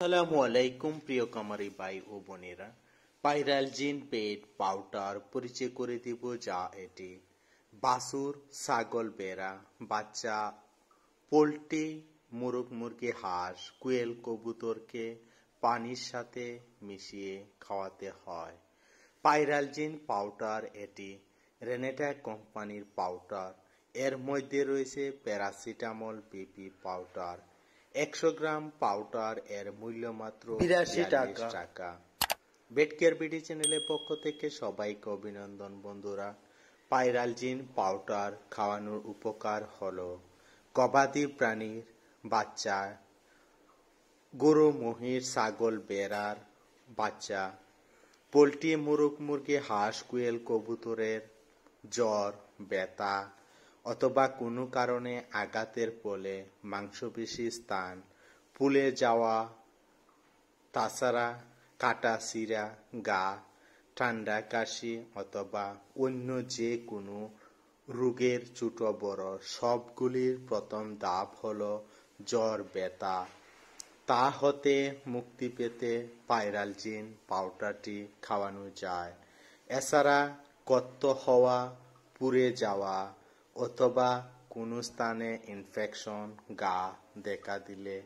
আসসালামু আলাইকুম, প্রিয় কামারি ভাই ও বোনেরা। পাইরাল জিন, পেট, পাউডার পরিচয় করে দিব যা এটি। বাসুর ছাগল বেড়া বাচ্চা, পোলট্রি, মুরগ, মুরগি, হাঁস, কুয়েল, কবুতরকে পানির সাথে মিশিয়ে খাওয়াতে হয়। পাইরাল জিন, পাউডার এটি রেনেটা কোম্পানির পাউডার। এর মধ্যে রয়েছে প্যারাসিটামল, বিপি পাউডার একশো গ্রাম পাউডার এর মূল্য মাত্র 82 টাকা। 42 টাকা বেটকেয়ার বিডি চ্যানেলের পক্ষ থেকে সবাইকে অভিনন্দন বন্ধুরা পাইরালজিন পাউডার খাওয়ানোর উপকার হলো গবাদি প্রাণীর বাচ্চা গরু মহিষ ছাগল বেড়ার বাচ্চা পোলট্রি মুরগ মুরগি হাঁস কুয়েল কবুতরের জ্বর ব্যথা অথবা কোনো কারণে আঘাতের ফলে মাংসপেশি স্থান ফুলে যাওয়া, তাছাড়া কাটা সিরা গা, ঠান্ডা, কাশি অথবা অন্য যে কোনো রোগের ছোট বড় সবগুলির প্রথম ধাপ হল জ্বর, ব্যথা। তা হতে মুক্তি পেতে পাইরালজিন পাউডারটি খাওয়ানো যায়। এছাড়া কত্ত হওয়া, পুড়ে যাওয়া অথবা কোনো স্থানে ইনফেকশন গা দেখা দিলে।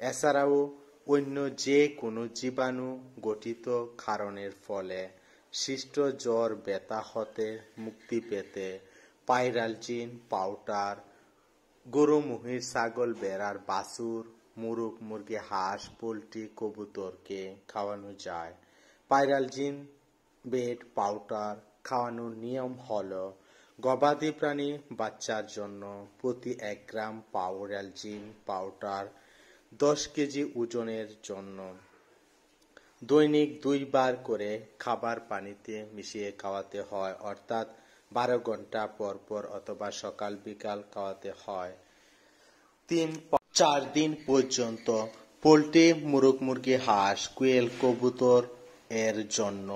এছাড়াও অন্য যে কোনো জীবাণু গঠিত কারণের ফলে সৃষ্ট জ্বর, ব্যথা হতে মুক্তি পেতে পাইরালজিন পাউডার, গরু, মহিষ, ছাগল, বেড়ার বাছুর, মুরগ, মুরগি, হাঁস, পোলট্রি, কবুতরকে খাওয়ানো যায়। পাইরালজিন বেড, পাউডার খাওয়ানোর নিয়ম হলো গবাদি প্রাণী বাচ্চার জন্য প্রতি এক গ্রাম পাউরালজিন পাউডার দশ কেজি ওজনের জন্য। দৈনিক দুইবার করে খাবার পানিতে মিশিয়ে খাওয়াতে হয়, অর্থাৎ বারো ঘণ্টা পর পর অথবা সকাল, বিকাল খাওয়াতে হয়। তিন চার দিন পর্যন্ত পোলট্রি, মুরগ, মুরগি, হাঁস, কুয়েল, কবুতর এর জন্য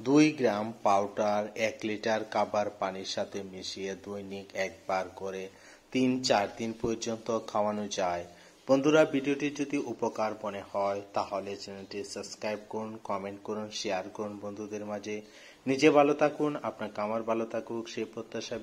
দুই গ্রাম পাউডার, এক লিটার কাবার পানির সাথে মিশিয়ে দৈনিক একবার করে তিন, চার দিন পর্যন্ত খাওয়ানো যায়। বন্ধুরা, ভিডিওটি যদি উপকার মনে হয়, তাহলে চ্যানেলটি সাবস্ক্রাইব করুন, কমেন্ট করুন, শেয়ার করুন বন্ধুদের মাঝে। নিজে ভালো থাকুন আপনার কামার ভালো থাকুক, সেই প্রত্যাশা